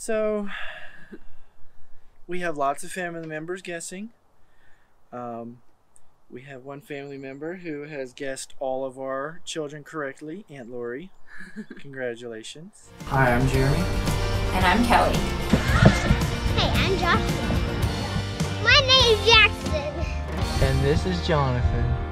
So we have lots of family members guessing. Um, we have one family member who has guessed all of our children correctly, Aunt Lori. Congratulations. Hi, I'm Jeremy. And I'm Kelly. Hey, I'm Joshua. My name's Jackson. And this is Jonathan.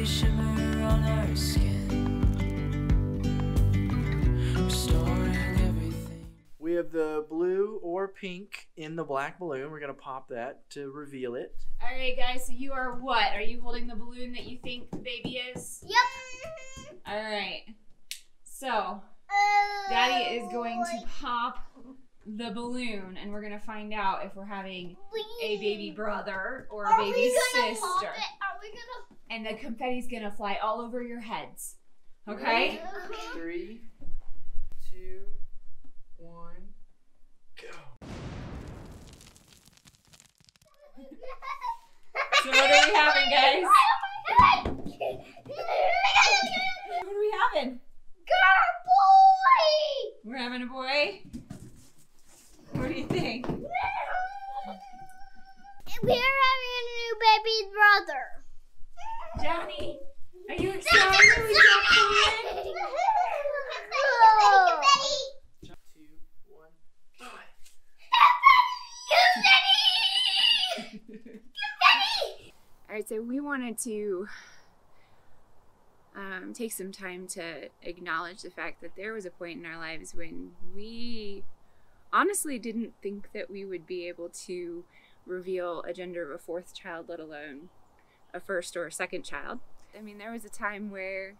A shimmer on our skin, restoring everything. We have the blue or pink in the black balloon. We're going to pop that to reveal it. All right, guys. So you are what? Are you holding the balloon that you think the baby is? Yep. All right. So oh, Daddy is going to pop the balloon, and we're gonna find out if we're having a baby brother or a Are baby we gonna sister. pop it? Are we gonna? And the confetti's gonna fly all over your heads. Okay? Three, two, one, go. So what are we having, guys? What are we having? Girl, boy. We're having a boy. What do you think? We're having a new baby brother. Johnny, are you excited? We got balloon. Two, one, go. All right, so we wanted to um, take some time to acknowledge the fact that there was a point in our lives when we honestly didn't think that we would be able to reveal a gender of a fourth child, let alone a first or a second child. I mean, there was a time where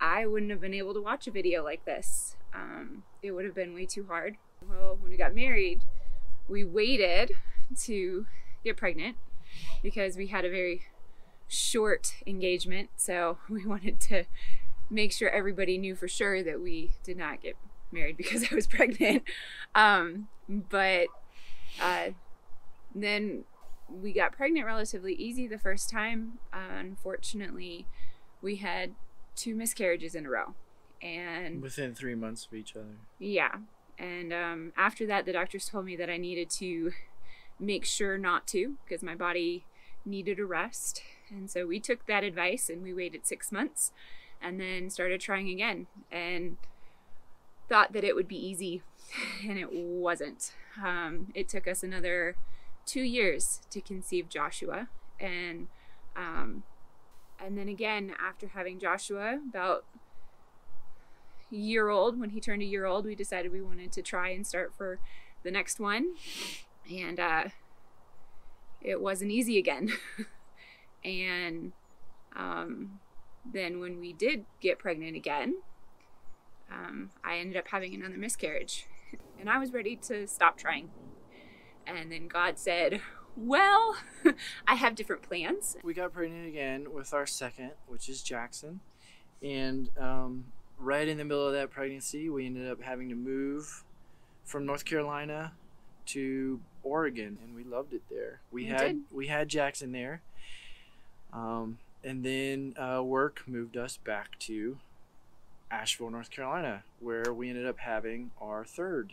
I wouldn't have been able to watch a video like this. Um, it would have been way too hard. Well, when we got married, we waited to get pregnant because we had a very short engagement. So we wanted to make sure everybody knew for sure that we did not get married because I was pregnant. Um, but uh, then we got pregnant relatively easy the first time. Uh, unfortunately, we had two miscarriages in a row. And Within three months of each other. yeah. And um, after that, the doctors told me that I needed to make sure not to because my body needed a rest. And so we took that advice and we waited six months and then started trying again and thought that it would be easy. And it wasn't. Um, it took us another two years to conceive Joshua. And um, and then again, after having Joshua, about year old when he turned a year old we decided we wanted to try and start for the next one. And uh, it wasn't easy again. And um, then when we did get pregnant again um, i ended up having another miscarriage. And i was ready to stop trying and then god said well i have different plans We got pregnant again with our second, which is Jackson. And um, right in the middle of that pregnancy, we ended up having to move from North Carolina to Oregon, and we loved it there. We, We had did. we had Jackson there, um, and then uh, work moved us back to Asheville, North Carolina, where we ended up having our third,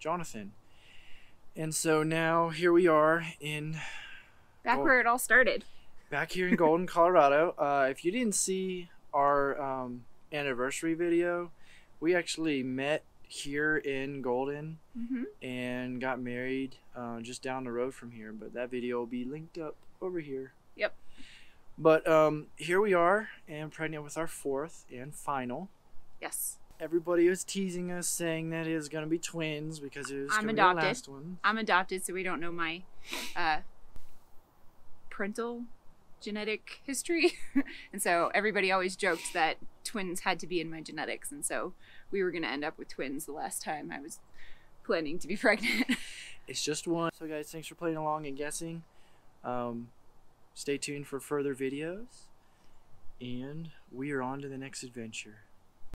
Jonathan. And so now here we are in back where it all started back here in Golden, Colorado. Uh, if you didn't see our um, anniversary video, we actually met here in Golden hmm and got married uh, just down the road from here. But that video will be linked up over here. Yep. But um, here we are and pregnant with our fourth and final. yes everybody was teasing us, saying that it was gonna be twins because it was I'm gonna adopted. be the last one. I'm adopted, so we don't know my uh, parental genetic history. and so everybody always joked that twins had to be in my genetics. And so we were going to end up with twins the last time I was planning to be pregnant. It's just one. So, guys, thanks for playing along and guessing. Um, stay tuned for further videos, and we are on to the next adventure.